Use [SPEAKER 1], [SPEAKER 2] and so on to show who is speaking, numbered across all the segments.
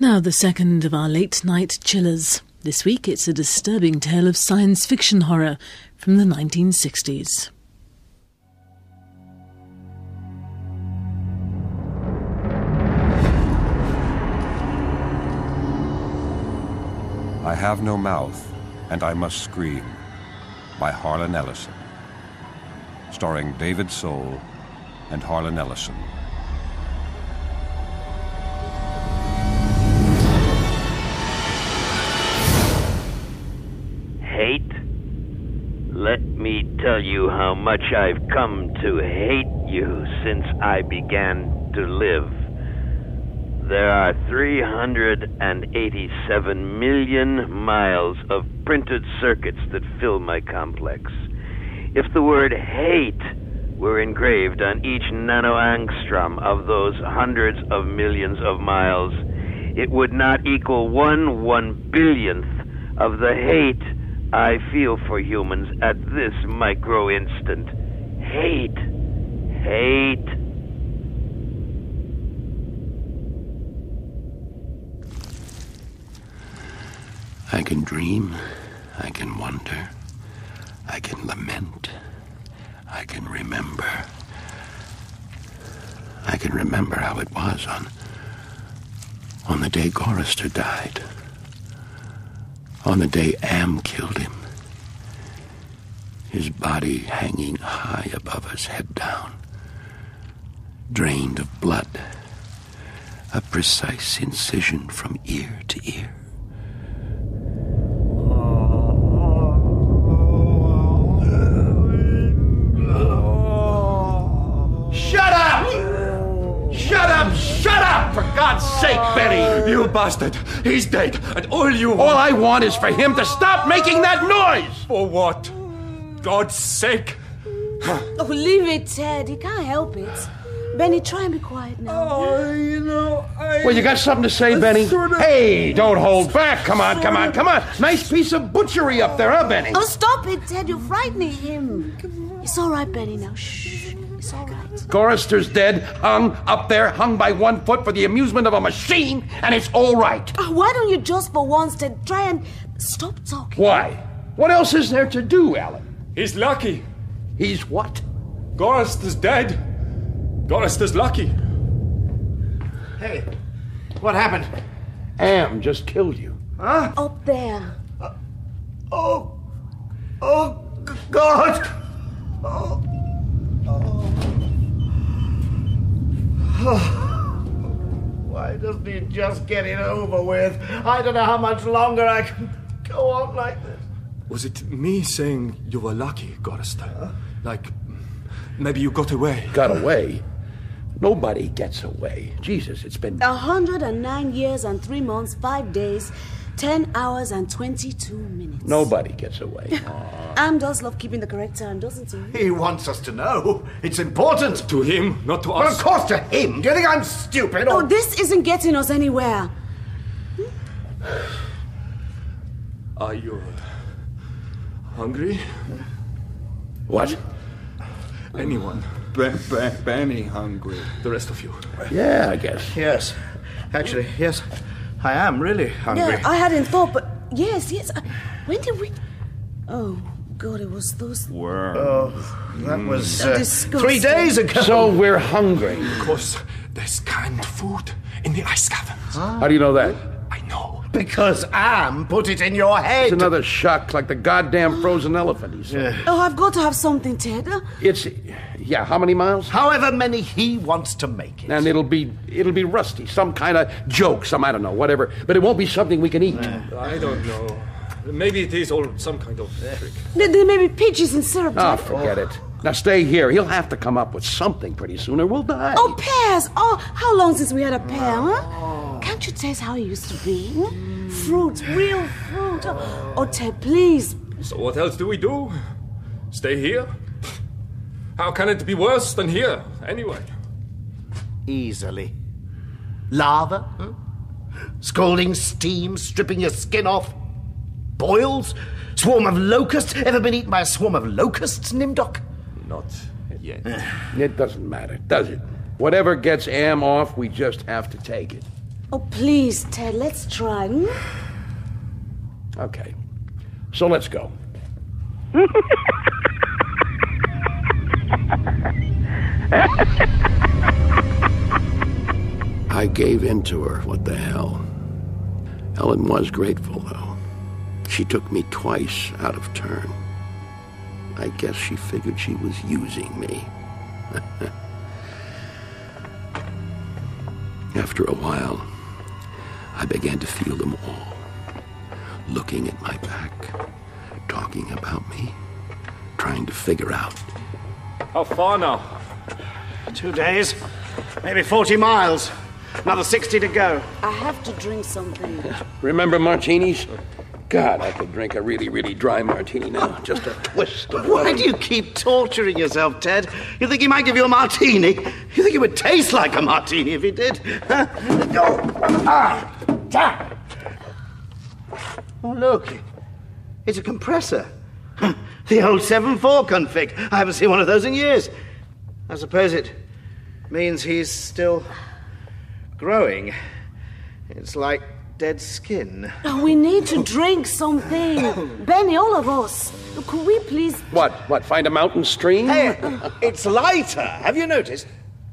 [SPEAKER 1] Now, the second of our late night chillers. This week it's a disturbing tale of science fiction horror from the 1960s.
[SPEAKER 2] I have no mouth, and I must scream. By Harlan Ellison. Starring David Soul and Harlan Ellison.
[SPEAKER 3] Tell you how much I've come to hate you since I began to live. There are 387 million miles of printed circuits that fill my complex. If the word hate were engraved on each nanoangstrom of those hundreds of millions of miles, it would not equal one one billionth of the hate I feel for humans at this micro instant. Hate. Hate.
[SPEAKER 4] I can dream. I can wonder. I can lament. I can remember. I can remember how it was on on the day Gorister died. On the day Am killed him. His body hanging high above us, head down. Drained of blood. A precise incision from ear to ear.
[SPEAKER 5] God's oh. sake, Benny!
[SPEAKER 6] You bastard! He's dead, and all you
[SPEAKER 5] All I want is for him to stop making that noise!
[SPEAKER 6] For what? God's sake!
[SPEAKER 7] Oh, leave it, Ted. He can't help it. Benny, try and be quiet now.
[SPEAKER 6] Oh, you know, I.
[SPEAKER 5] Well, you got something to say, Benny? Hey, don't hold back. Come on, come on, come on. Nice piece of butchery up there, huh, Benny?
[SPEAKER 7] Oh, stop it, Ted. You're frightening him. It's all right, Benny. Now, shh. It's all right.
[SPEAKER 5] Gorister's dead, hung up there, hung by one foot for the amusement of a machine, and it's all right.
[SPEAKER 7] Oh, why don't you just for once, Ted, try and stop talking?
[SPEAKER 5] Why? What else is there to do, Alan?
[SPEAKER 6] He's lucky.
[SPEAKER 5] He's what?
[SPEAKER 6] Gorister's dead. Gorister's lucky.
[SPEAKER 8] Hey, what happened?
[SPEAKER 5] Am just killed you. Huh?
[SPEAKER 7] Up there.
[SPEAKER 8] Uh, oh, oh, g- God! Oh, Why doesn't he just get it over with? I don't know how much longer I can go on like this.
[SPEAKER 6] Was it me saying you were lucky, Gorister? Like, maybe you got away.
[SPEAKER 5] Got away? Nobody gets away. Jesus, it's been.
[SPEAKER 7] A hundred and nine years and three months, five days, ten hours and twenty-two minutes.
[SPEAKER 5] Nobody gets away.
[SPEAKER 7] Am does love keeping the correct time, doesn't he?
[SPEAKER 8] He wants us to know. It's important.
[SPEAKER 6] To him, not to
[SPEAKER 8] Well,
[SPEAKER 6] us.
[SPEAKER 8] of course, to him. Do you think I'm stupid?
[SPEAKER 7] Oh,
[SPEAKER 8] Or...
[SPEAKER 7] this isn't getting us anywhere.
[SPEAKER 6] Are you uh, hungry?
[SPEAKER 5] What?
[SPEAKER 6] Anyone?
[SPEAKER 9] Be- Be- Benny hungry.
[SPEAKER 6] The rest of you.
[SPEAKER 5] Yeah, I guess.
[SPEAKER 8] Yes. Actually, yes. I am really hungry.
[SPEAKER 7] Yeah, I hadn't thought, but yes, yes. I- When did we? Oh God, it was those.
[SPEAKER 9] Worm.
[SPEAKER 8] Oh, that was
[SPEAKER 7] Mm.
[SPEAKER 8] uh,
[SPEAKER 7] Disgusting.
[SPEAKER 8] three days ago.
[SPEAKER 5] So we're hungry.
[SPEAKER 6] Because there's canned food in the ice caverns.
[SPEAKER 5] How do you know that?
[SPEAKER 6] I know.
[SPEAKER 8] Because Am put it in your head.
[SPEAKER 5] It's another shock like the goddamn frozen elephant, he said.
[SPEAKER 7] Oh, I've got to have something, Ted.
[SPEAKER 5] It's. Yeah, how many miles?
[SPEAKER 8] However many he wants to make it.
[SPEAKER 5] And it'll be it'll be rusty, some kind of joke, some I don't know, whatever. But it won't be something we can eat.
[SPEAKER 6] I don't know. Maybe it is all some kind of trick.
[SPEAKER 7] There, there may be peaches and syrup.
[SPEAKER 5] Oh,
[SPEAKER 7] Ted.
[SPEAKER 5] forget it. Now stay here. He'll have to come up with something pretty soon, or we'll die.
[SPEAKER 7] Oh, pears! Oh, how long since we had a pear, huh? Can't you taste how it used to be? hmm? Fruit, real fruit. Oh, oh, Ted, please.
[SPEAKER 6] So what else do we do? Stay here? How can it be worse than here, anyway?
[SPEAKER 8] Easily. Lava? huh? Scalding steam, stripping your skin off. Boils? Swarm of locusts? Ever been eaten by a swarm of locusts, Nimdok?
[SPEAKER 6] Not yet.
[SPEAKER 5] It doesn't matter, does it? Whatever gets Am off, we just have to take it.
[SPEAKER 7] Oh, please, Ted, let's try. hmm?
[SPEAKER 5] Okay. So let's go.
[SPEAKER 4] I gave in to her. What the hell? Ellen was grateful, though. She took me twice out of turn. I guess she figured she was using me. After a while, I began to feel them all. Looking at my back, talking about me, trying to figure out.
[SPEAKER 6] How far now?
[SPEAKER 8] Two days, maybe 40 miles. Another 60 to go.
[SPEAKER 7] I have to drink something.
[SPEAKER 5] Remember martinis? God, I could drink a really, really dry martini now. Just a twist of
[SPEAKER 8] Why do you keep torturing yourself, Ted? You think he might give you a martini? You think it would taste like a martini if he did? Huh? Oh, ah, ah. oh, look. It's a compressor. The old 7-4 config. I haven't seen one of those in years. I suppose it means he's still growing. It's like dead skin.
[SPEAKER 7] Oh, we need to drink something. Benny, all of us. Could we please.
[SPEAKER 5] What? What? Find a mountain stream?
[SPEAKER 8] Hey, it's lighter. Have you noticed?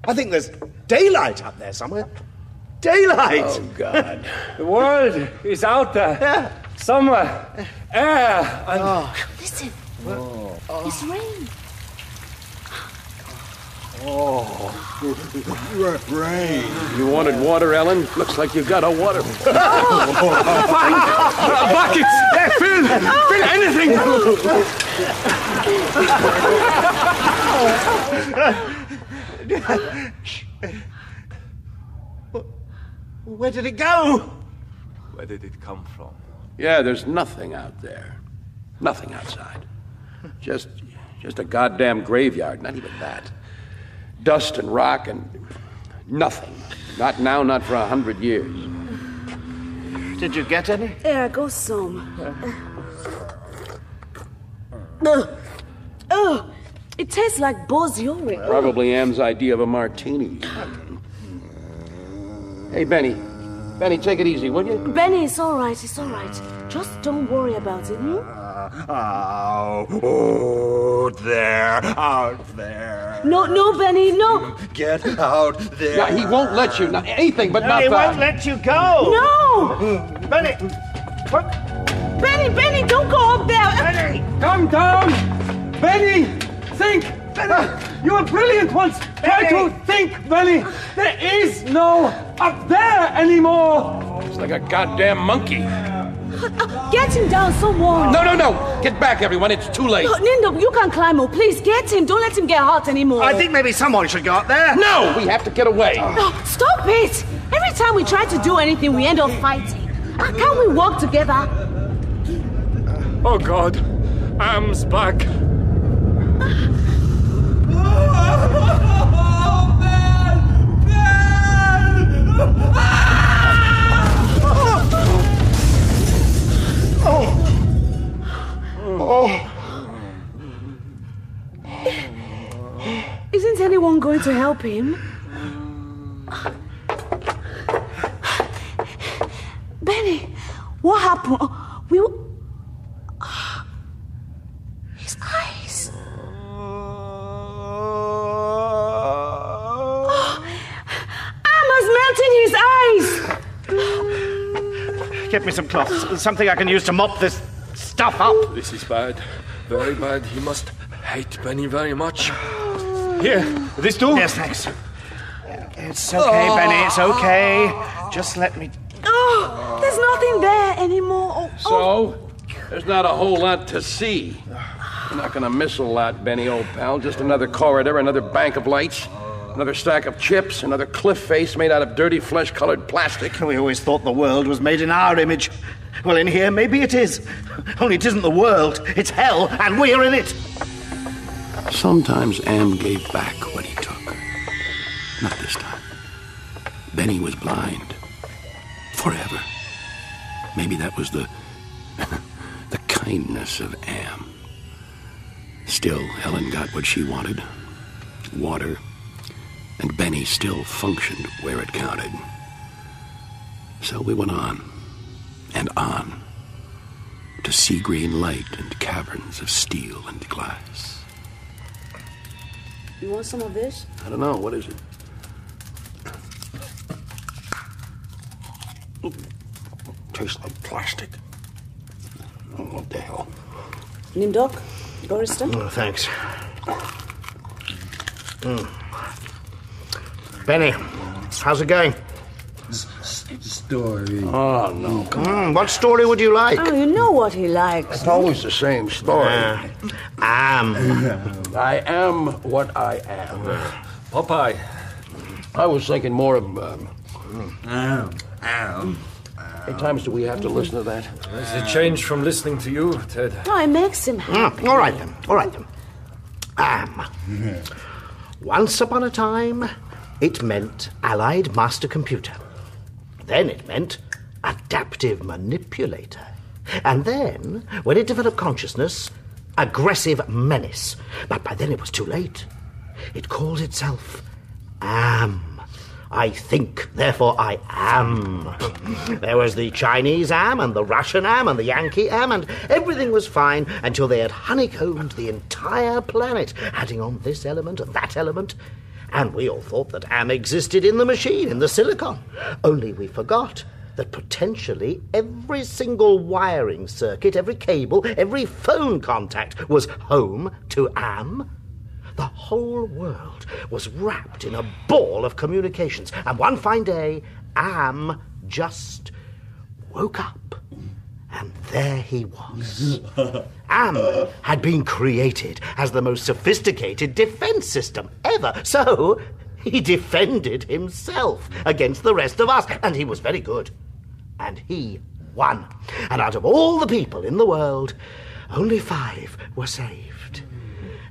[SPEAKER 8] I think there's daylight up there somewhere. Daylight!
[SPEAKER 5] Oh, God.
[SPEAKER 6] The world is out there. Yeah. Somewhere. Air and oh,
[SPEAKER 7] Listen. It's rain.
[SPEAKER 5] You wanted water, Ellen? Looks like you got a water.
[SPEAKER 6] buckets. Fill, fill anything.
[SPEAKER 8] Where did it go?
[SPEAKER 6] Where did it come from?
[SPEAKER 5] Yeah, there's nothing out there. Nothing outside. Just, just a goddamn graveyard. Not even that. Dust and rock and nothing. Not now, not for a hundred years.
[SPEAKER 8] Did you get any?
[SPEAKER 7] There goes some. Ugh. Ugh. It tastes like Boziorin.
[SPEAKER 5] Probably Am's idea of a martini. Hey, Benny. Benny, take it easy, will you?
[SPEAKER 7] Benny, it's all right. It's all right. Just don't worry about it. Hmm?
[SPEAKER 9] Out there, out there.
[SPEAKER 7] No, no, Benny, no,
[SPEAKER 9] Get out there.
[SPEAKER 5] Yeah, he won't let you. Not anything but not
[SPEAKER 8] He
[SPEAKER 5] that.
[SPEAKER 8] won't let you go!
[SPEAKER 7] no.
[SPEAKER 8] Benny! What?
[SPEAKER 7] Benny, Benny, don't go up there.
[SPEAKER 8] Benny!
[SPEAKER 6] Come down. Benny, think. Ah, you are brilliant once.
[SPEAKER 8] Benny.
[SPEAKER 6] Try to think, Benny. There is no up there anymore.
[SPEAKER 5] It's like a goddamn monkey.
[SPEAKER 7] Get him down, someone.
[SPEAKER 5] No, no, no! Get back, everyone. It's too late.
[SPEAKER 7] No, Nimdok, you can climb up. Please get him. Don't let him get hurt anymore.
[SPEAKER 8] I think maybe someone should go up there.
[SPEAKER 5] No! We have to get away.
[SPEAKER 7] No, stop it. Every time we try to do anything, we end up fighting. Uh, Can't we work together?
[SPEAKER 6] Oh God, Am's back.
[SPEAKER 7] Isn't anyone going to help him? Benny, what happened? Oh, We. His eyes. Am's melting his eyes!
[SPEAKER 8] Get me some cloths. Something I can use to mop this stuff up.
[SPEAKER 6] This is bad, very bad. He must hate Benny very much. Here, this too.
[SPEAKER 8] Yes, thanks. It's okay, Benny. It's okay. Just let me.
[SPEAKER 7] Oh, there's nothing there anymore. Oh, oh.
[SPEAKER 5] So, there's not a whole lot to see. You're not gonna miss a lot, Benny, old pal. Just another corridor, another bank of lights, another stack of chips, another cliff face made out of dirty flesh colored plastic.
[SPEAKER 8] We always thought the world was made in our image. Well, in here, maybe it is. Only it isn't the world. It's hell, and we're in it.
[SPEAKER 4] Sometimes Am gave back what he took. Not this time. Benny was blind. Forever. Maybe that was the. the kindness of Am. Still, Ellen got what she wanted water. And Benny still functioned where it counted. So we went on and on to sea green light and caverns of steel and glass.
[SPEAKER 7] You want some of this?
[SPEAKER 5] I don't know. What is it? Tastes like plastic. Oh, what the hell?
[SPEAKER 7] Nimdok? Gorister?
[SPEAKER 8] Oh, thanks. Mm. Benny, how's it going?
[SPEAKER 9] Story.
[SPEAKER 5] Oh, no. Come
[SPEAKER 8] Mm, what story would you like?
[SPEAKER 7] Oh, you know what he likes.
[SPEAKER 5] It's always the same story.
[SPEAKER 8] Am.
[SPEAKER 5] I am what I am.
[SPEAKER 6] Popeye.
[SPEAKER 5] I was thinking more of. Um,
[SPEAKER 9] Am. Am.
[SPEAKER 5] how many times do we have to listen to that?
[SPEAKER 6] It's a change from listening to you, Ted.
[SPEAKER 7] Oh, it makes him happy.
[SPEAKER 8] Mm, all right then. All right then. Am. Once upon a time, it meant Allied Master Computer. Then it meant Adaptive Manipulator. And then, when it developed consciousness, Aggressive Menace. But by then it was too late. It called itself Am. I think, therefore I am. There was the Chinese am, and the Russian am, and the Yankee am, and everything was fine until they had honeycombed the entire planet, adding on this element and that element. And we all thought that am existed in the machine, in the silicon. Only we forgot that potentially every single wiring circuit, every cable, every phone contact was home to am. The whole world was wrapped in a ball of communications, and one fine day, Am just woke up. And there he was. Am had been created as the most sophisticated defense system ever, so he defended himself against the rest of us, and he was very good. And he won. And out of all the people in the world, only five were saved.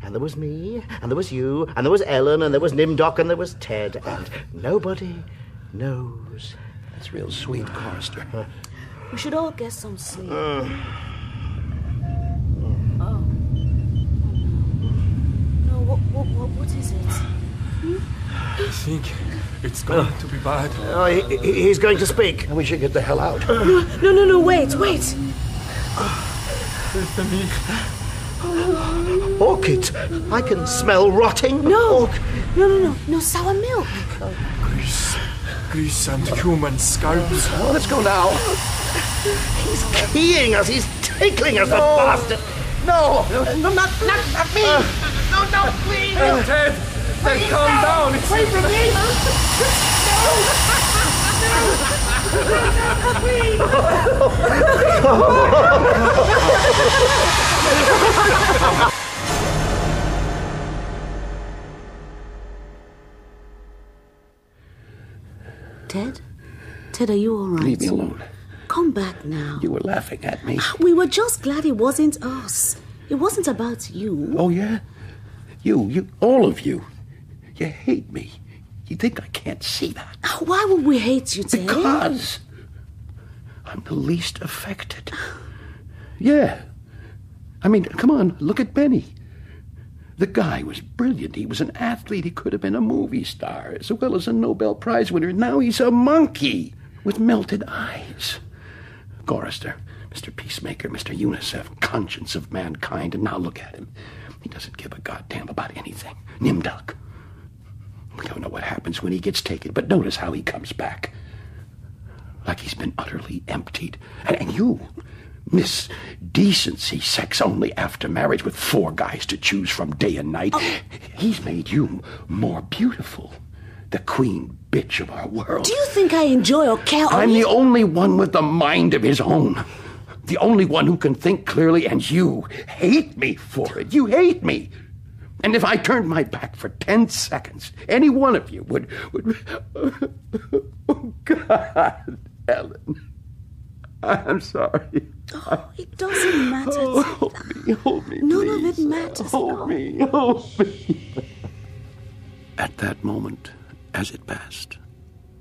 [SPEAKER 8] And there was me, and there was you, and there was Ellen, and there was Nimdok, and there was Ted, and nobody knows.
[SPEAKER 5] That's real sweet, Gorister.
[SPEAKER 7] We should all get some sleep.
[SPEAKER 8] Uh.
[SPEAKER 7] Oh. No, what, what, what, what is it?
[SPEAKER 6] I think it's going to be bad.
[SPEAKER 8] Oh, he, he- he's going to speak.
[SPEAKER 5] We should get the hell out.
[SPEAKER 7] No, no, no, no, wait, wait.
[SPEAKER 8] Orchids, I can smell rotting.
[SPEAKER 7] No, no, no, no, no sour milk.
[SPEAKER 6] Grease. Grease and human scalps.
[SPEAKER 5] Oh, let's go now.
[SPEAKER 8] He's keying us. He's tickling us, the bastard.
[SPEAKER 5] No!
[SPEAKER 8] No, not, not, not me. Uh. No, no, please. Uh.
[SPEAKER 6] Ted! Ted, calm down! It's
[SPEAKER 8] Wait for me. No. no. no.
[SPEAKER 7] Ted? Ted, are you all right?
[SPEAKER 5] Leave me alone.
[SPEAKER 7] Come back now.
[SPEAKER 5] You were laughing at me.
[SPEAKER 7] Ah, we were just glad it wasn't us. It wasn't about you.
[SPEAKER 5] Oh, yeah? You, you, all of you. You hate me. You think I can't see that?
[SPEAKER 7] Ah, why would we hate you, Ted?
[SPEAKER 5] Because I'm the least affected. Yeah. I mean, come on, look at Benny. The guy was brilliant. He was an athlete. He could have been a movie star as well as a Nobel Prize winner. Now he's a monkey with melted eyes. Gorister, Mr. Peacemaker, Mr. UNICEF, conscience of mankind, and now look at him. He doesn't give a goddamn about anything. Nimdok. We don't know what happens when he gets taken, but notice how he comes back. Like he's been utterly emptied. And, and you, Miss Decency, sex only after marriage with four guys to choose from day and night. Oh. He's made you more beautiful. The queen bitch of our world.
[SPEAKER 7] Do you think I enjoy or care?
[SPEAKER 5] I'm the only one with a mind of his own. The only one who can think clearly, and you hate me for it. You hate me. And if I turned my back for ten seconds, any one of you would would Oh God, Ellen. I'm sorry.
[SPEAKER 7] Oh, it doesn't matter.
[SPEAKER 5] Oh, hold me, hold me.
[SPEAKER 7] None of
[SPEAKER 5] please.
[SPEAKER 7] it matters.
[SPEAKER 5] Hold me, hold me. At that moment, as it passed,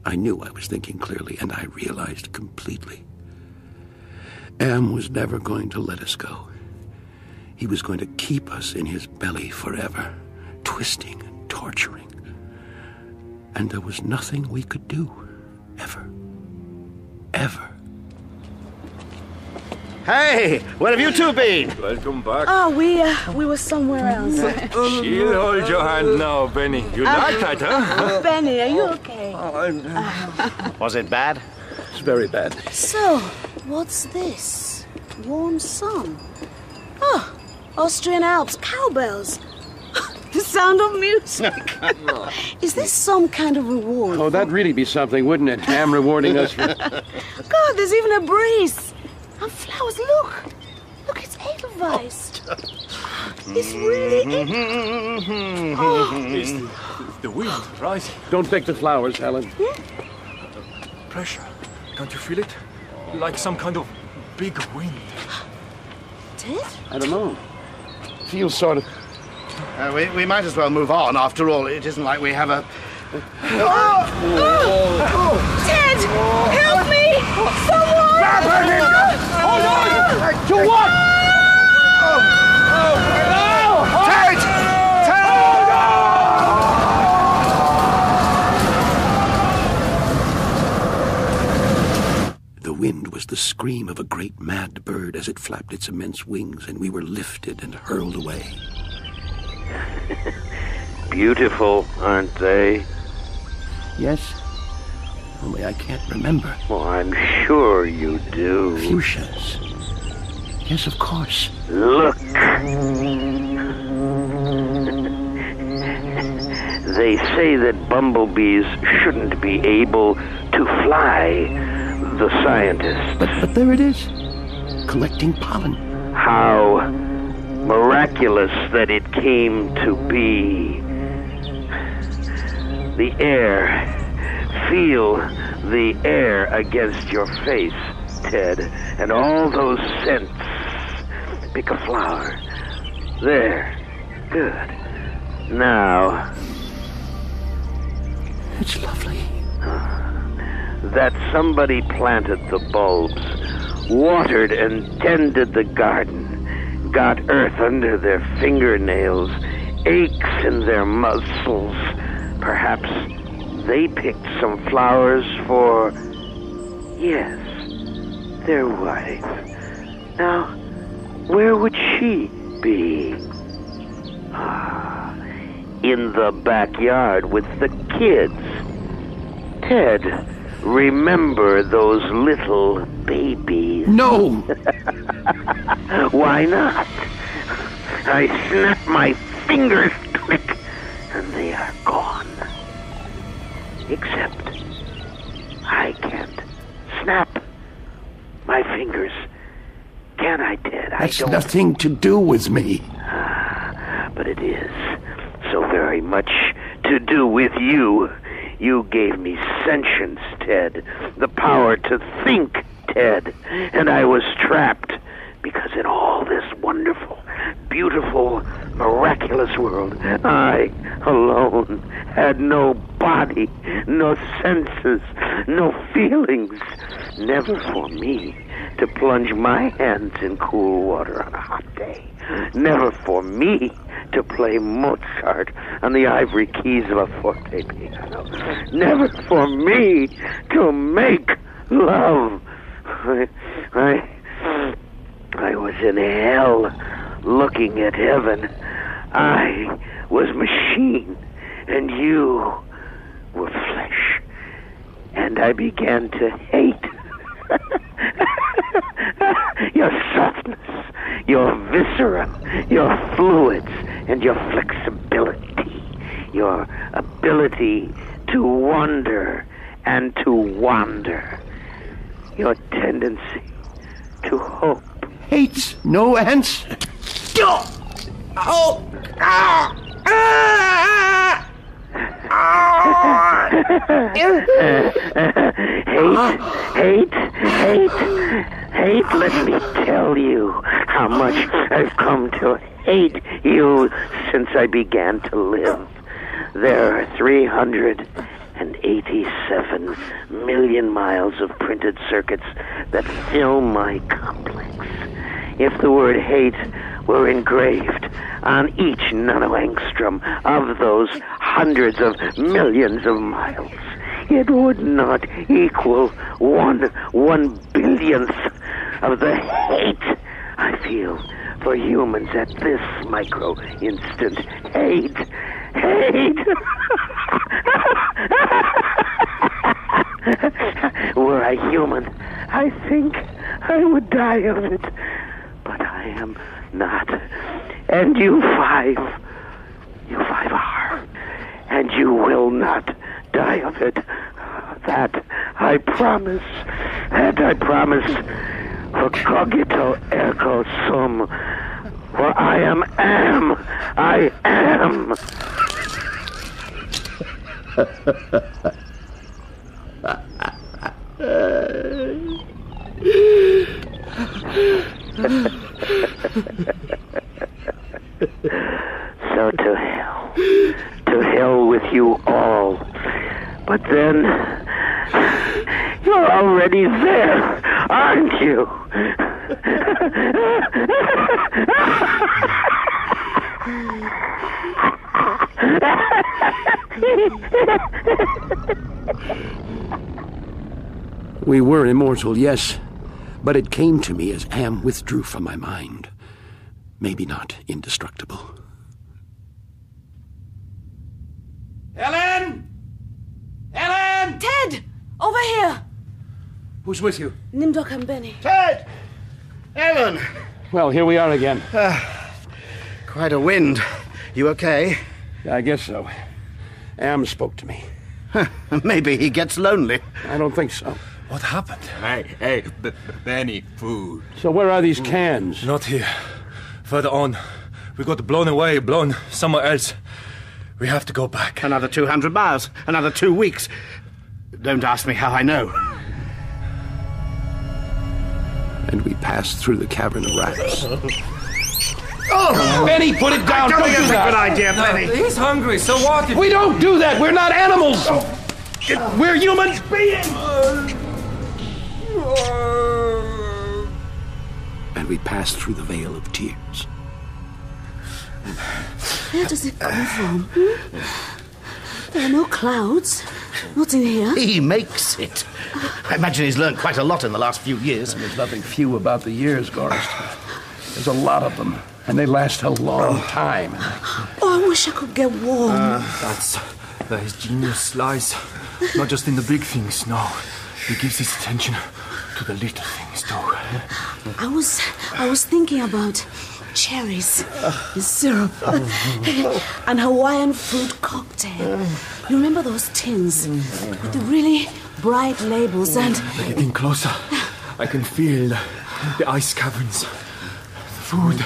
[SPEAKER 5] I knew I was thinking clearly, and I realized completely. Am was never going to let us go. He was going to keep us in his belly forever, twisting and torturing. And there was nothing we could do, ever.
[SPEAKER 4] forever.
[SPEAKER 8] Hey, where have you two been?
[SPEAKER 6] Welcome back.
[SPEAKER 7] Oh, we uh, we were somewhere else.
[SPEAKER 6] She'll hold your hand now, Benny. You like that, huh?
[SPEAKER 7] Benny, are you okay?
[SPEAKER 8] Was it bad?
[SPEAKER 5] It's very bad.
[SPEAKER 7] So, what's this? Warm sun. Oh, Austrian Alps, cowbells. the sound of music. Is this some kind of reward?
[SPEAKER 5] Oh, that'd really be something, wouldn't it? Am rewarding us for.
[SPEAKER 7] God, there's even a breeze. And flowers, look. Look, it's Edelweiss. It's really it. Oh,
[SPEAKER 6] It's the, the wind rising.
[SPEAKER 5] Don't pick the flowers, Ellen.
[SPEAKER 6] Pressure. Can't you feel it? Like some kind of big wind.
[SPEAKER 7] Ted?
[SPEAKER 5] I don't know. Feels sort of.
[SPEAKER 8] Uh, we, we might as well move on. After all, it isn't like we have a.
[SPEAKER 7] Ted! Help me! Someone!
[SPEAKER 8] To what? Ted!
[SPEAKER 4] The wind was the scream of a great mad bird as it flapped its immense wings, and we were lifted and hurled away.
[SPEAKER 3] Beautiful, aren't they?
[SPEAKER 4] Yes, only I can't remember.
[SPEAKER 3] Well, I'm sure you do.
[SPEAKER 4] Fuchsias. Yes, of course.
[SPEAKER 3] Look. they say that bumblebees shouldn't be able to fly. The scientists.
[SPEAKER 4] But but there it is, collecting pollen.
[SPEAKER 3] How miraculous that it came to be. The air. Feel the air against your face, Ted, and all those scents. Pick a flower. There. Good. Now,
[SPEAKER 4] It's lovely.
[SPEAKER 3] that somebody planted the bulbs, watered and tended the garden, got earth under their fingernails, aches in their muscles. Perhaps they picked some flowers for, yes, their wife. Now, where would she be? Ah, in the backyard with the kids. Ted, remember those little babies.
[SPEAKER 4] No!
[SPEAKER 3] Why not? I snap my fingers, click, and they are gone. Except, I can't snap my fingers. Can I, Ted? I
[SPEAKER 4] That's
[SPEAKER 3] don't.
[SPEAKER 4] nothing to do with me.
[SPEAKER 3] Ah, but it is so very much to do with you. You gave me sentience, Ted. The power to think, Ted. And I was trapped because in all this wonderful, beautiful, miraculous world, I alone had no body, no senses, no feelings. Never for me to plunge my hands in cool water on a hot day. Never for me to play Mozart on the ivory keys of a forte piano. Never for me to make love. I, I, I was in hell looking at heaven. I was machine, and you were flesh. And I began to hate your softness, your viscera, your fluids, and your flexibility, your ability to wonder and to wander, your tendency to hope.
[SPEAKER 4] Hates no answer. Oh! Ah! Ah!
[SPEAKER 3] hate, hate, hate, hate. Let me tell you how much I've come to hate you since I began to live. There are 387 million miles of printed circuits that fill my complex. If the word hate were engraved on each nanoangstrom of those hundreds of millions of miles, it would not equal one one billionth of the hate I feel for humans at this micro instant. Hate, hate. Were I human, I think I would die of it. I am not. And you five, you five are. And you will not die of it. That I promise. That I promise. For cogito ergo sum. For I am am. I am. so to hell. To hell with you all. But then, you're already there, aren't you?
[SPEAKER 5] We were immortal, yes, but it came to me as Am withdrew from my mind. Maybe not indestructible.
[SPEAKER 10] Ellen! Ellen!
[SPEAKER 7] Ted! Over here!
[SPEAKER 5] Who's with you?
[SPEAKER 7] Nimdok and Benny.
[SPEAKER 8] Ted! Ellen!
[SPEAKER 5] Well, here we are again.
[SPEAKER 8] Ah, quite a wind. You okay?
[SPEAKER 5] I guess so. Am spoke to me.
[SPEAKER 8] Maybe he gets lonely.
[SPEAKER 5] I don't think so.
[SPEAKER 6] What happened?
[SPEAKER 9] Hey, hey, B- B- Benny, food.
[SPEAKER 5] So where are these cans?
[SPEAKER 6] Not here. Further on. We got blown away, blown somewhere else. We have to go back.
[SPEAKER 8] Another 200 miles. Another two weeks. Don't ask me how I know.
[SPEAKER 5] And we passed through the cavern of rats.
[SPEAKER 8] Oh!
[SPEAKER 5] Benny, put it down.
[SPEAKER 8] I don't
[SPEAKER 5] Don't
[SPEAKER 8] think
[SPEAKER 5] do
[SPEAKER 8] it's a
[SPEAKER 5] that.
[SPEAKER 8] good idea, Benny.
[SPEAKER 6] He's hungry, so what?
[SPEAKER 5] We don't do that. We're not animals. Oh. We're human beings. And we passed through the veil of tears.
[SPEAKER 7] Where does it come from? Hmm? There are no clouds. Not in here.
[SPEAKER 8] He makes it. I imagine he's learned quite a lot in the last few years.
[SPEAKER 5] There's nothing few about the years, Gorst. There's a lot of them, and they last a long time.
[SPEAKER 7] Oh, I wish I could get warm.
[SPEAKER 6] That's where his genius lies. Not just in the big things, no. He gives his attention to the little things, too.
[SPEAKER 7] I was I was thinking about cherries, syrup, and Hawaiian fruit cocktail. You remember those tins with the really bright labels and
[SPEAKER 6] Getting closer. I can feel the, the ice caverns. The food.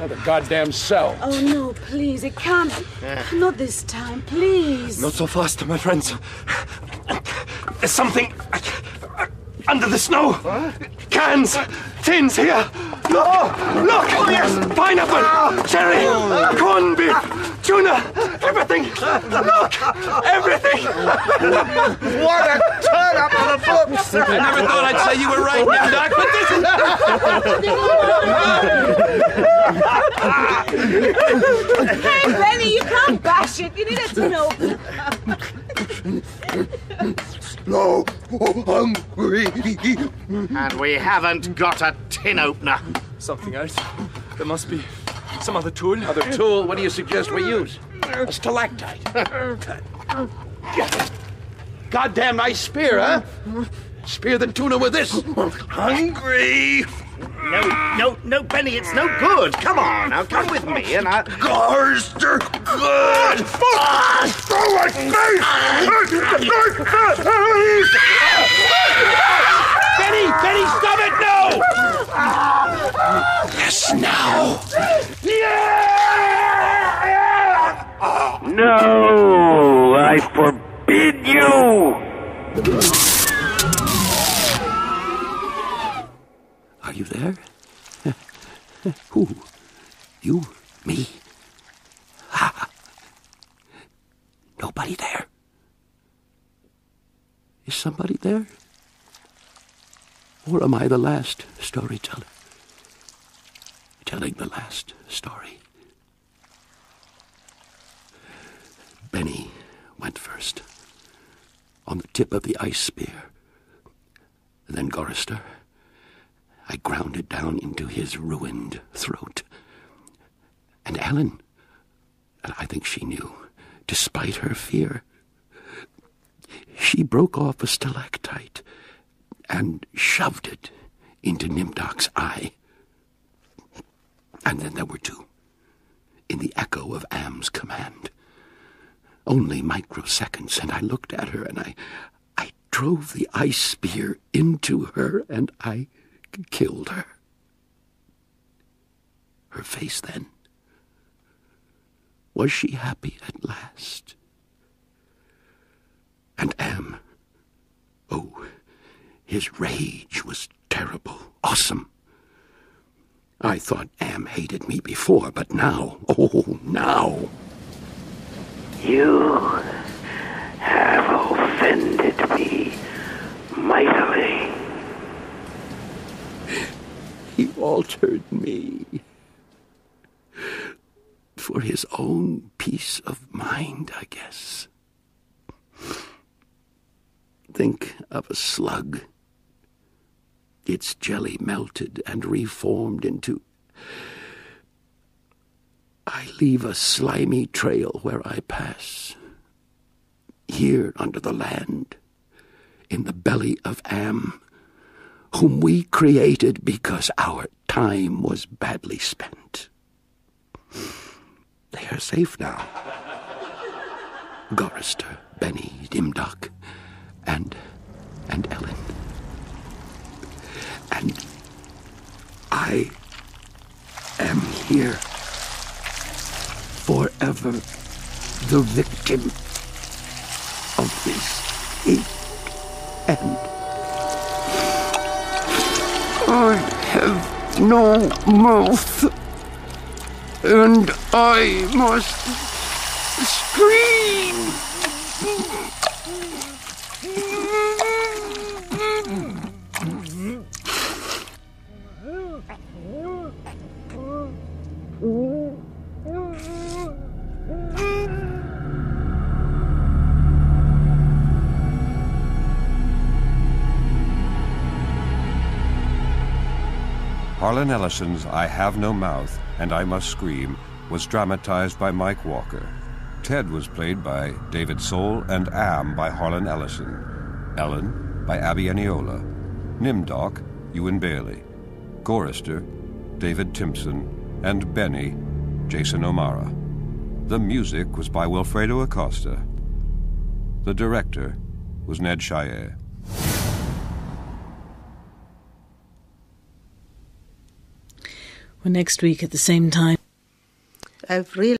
[SPEAKER 5] Another goddamn cell.
[SPEAKER 7] oh no, please, it can't. Not this time, please.
[SPEAKER 6] Not so fast, my friends. There's something under the snow. Cans, tins here. Look, look. Oh, yes. Pineapple, cherry, corned beef, tuna, everything. Look, everything.
[SPEAKER 10] What a turn up for the books!
[SPEAKER 6] I never thought I'd say you were right, Nimdok, but this is.
[SPEAKER 7] Hey, Benny, you can't bash it. You need a tin opener.
[SPEAKER 10] No, hungry.
[SPEAKER 8] And we haven't got a tin opener.
[SPEAKER 6] Something else. There must be some other tool.
[SPEAKER 5] Another tool. What do you suggest we use? A stalactite. Goddamn nice spear, huh? Spear the tuna with this.
[SPEAKER 10] Hungry.
[SPEAKER 8] No, no, no, Benny, it's no good. Come on, now come with me and I.
[SPEAKER 10] Gorister, good. Ah, throw my face.
[SPEAKER 5] Benny! Benny, stop it! No! Yes, now!
[SPEAKER 3] No, I forbid you.
[SPEAKER 5] Are you there? Who? You? Me? Ha! Nobody there. Is somebody there? Or am I the last storyteller? Telling the last story. Benny went first, on the tip of the ice spear. Then Gorister. I ground it down into his ruined throat. And Ellen, I think she knew, despite her fear. She broke off a stalactite and shoved it into Nimdok's eye. And then there were two, in the echo of Am's command. Only microseconds, and I looked at her and I, I drove the ice spear into her and I killed her. Her face then. Was she happy at last? And Am, oh, his rage was terrible, awesome. I thought Am hated me before, but now, oh, now.
[SPEAKER 3] You have offended me mightily.
[SPEAKER 5] He altered me for his own peace of mind, I guess. Think of a slug. Its jelly melted and reformed into. I leave a slimy trail where I pass. Here under the land, in the belly of Am, whom we created because our time was badly spent. They are safe now. Gorister, Benny, Nimdok, and and Ellen. And I am here forever the victim of this hate and I have no mouth and I must scream.
[SPEAKER 2] Harlan Ellison's I Have No Mouth and I Must Scream was dramatized by Mike Walker. Ted was played by David Soul and Am by Harlan Ellison. Ellen by Abby Eniola. Nimdok, Ewan Bailey. Gorister, David Timson. And Benny, Jason O'Mara. The music was by Wilfredo Acosta. The director was Ned
[SPEAKER 1] Chaillet. Next week at the same time.
[SPEAKER 11] I've really